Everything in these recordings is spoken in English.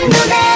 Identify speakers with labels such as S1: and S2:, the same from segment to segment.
S1: No that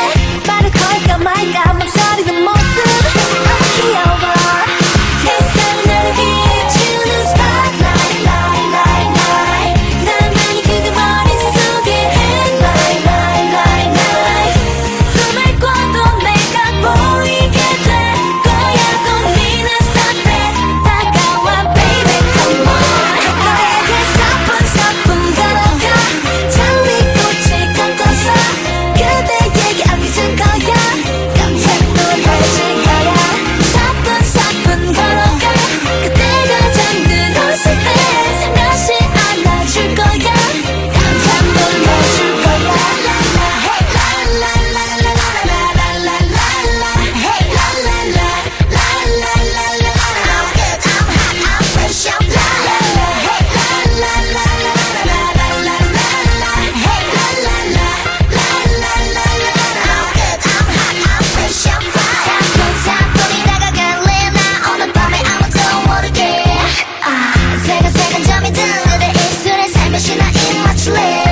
S1: sled.